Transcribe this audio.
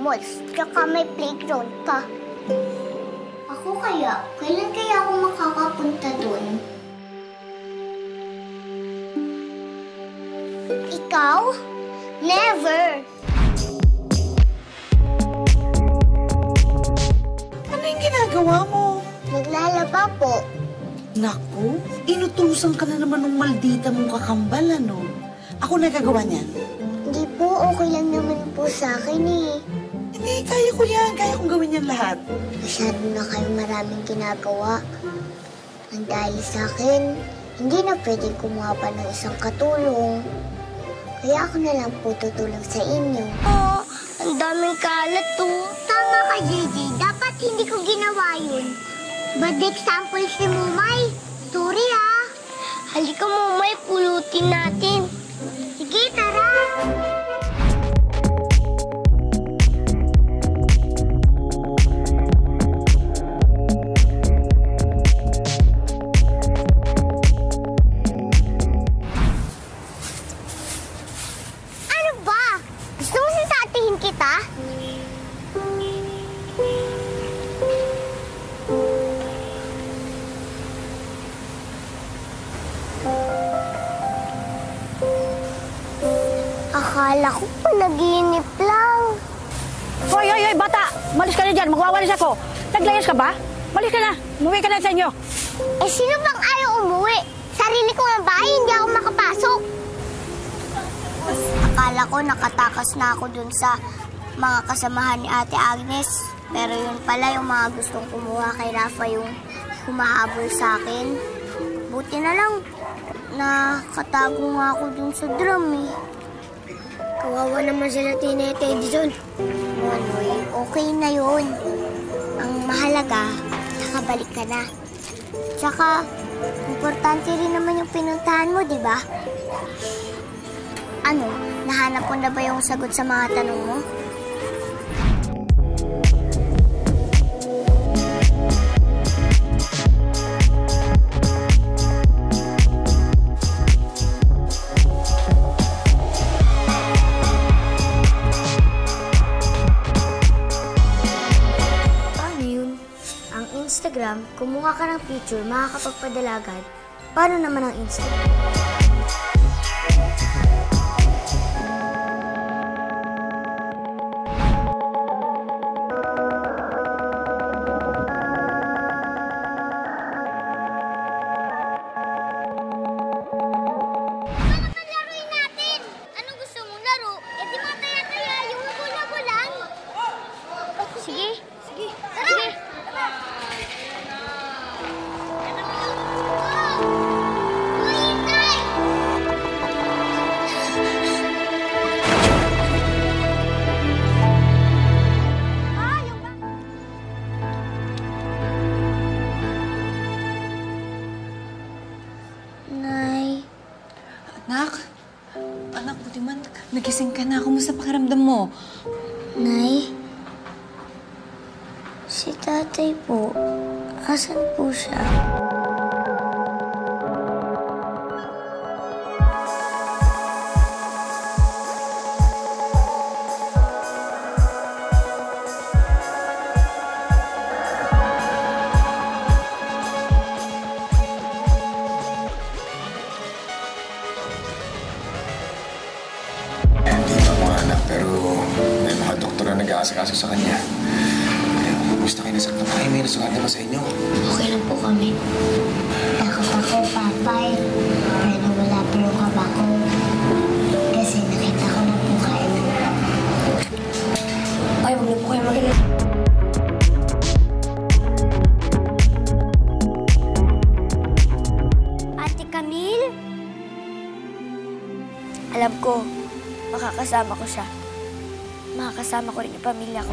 malls, tsaka may playground pa. Ako kaya, kailan kaya ako makakapunta dun? Ikaw? Never! Ano yung ginagawa mo? Naglalaba po. Naku, inutusan ka na naman ng maldita mong kakambal, ano? Ako nagagawa niyan. Hindi po, okay lang naman po sa akin eh. Hindi, kaya ko yan. Kaya kong gawin yan lahat. Masyado na kayo maraming ginagawa. Ang dahil sa akin, hindi na pwede kumuha pa ng isang katulong. Kaya ako na lang po tutulong sa inyo. Oh, ang daming kalat to. Tama ka, JJ. Dapat hindi ko ginawa yun. Bad example si Mumay. Sorry ah. Halika Mumay, pulutin natin. Sige, tara. Akala ko panaginip lang. Hoy, hoy, hoy, bata! Malis ka na dyan, magwawalis ako. Naglayas ka ba? Malis ka na, umuwi ka na sa inyo. Eh, sino bang ayaw umuwi? Sarili ko ang bahay, hindi ako makapasok. Akala ko nakatakas na ako dun sa mga kasamahan ni Ate Agnes. Pero yun pala yung mga gustong kumuha kay Rafa yung humahabol sa akin. Buti na lang, nakatago nga ako dun sa drum eh. Kawawa naman sila Tina at Edison. Manoy, okay na yun. Ang mahalaga, nakabalik ka na. Tsaka, importante rin naman yung pinuntahan mo, di ba? Ano, nahanap mo na ba yung sagot sa mga tanong mo? Instagram, kumuha ka ng picture, makakapagpadala agad. Paano naman ang Instagram? Anak, anak, buti man, nagising ka na. Kumusta pakiramdam mo? Nay, si tatay po, asan po siya? Pero may mga doktor na nag-aasikaso sa kanya. Gusto kayo nasaktan kayo, may nasugat naman sa inyo. Okay lang po kami. Ko, makakasama ko siya. Makakasama ko rin yung pamilya ko.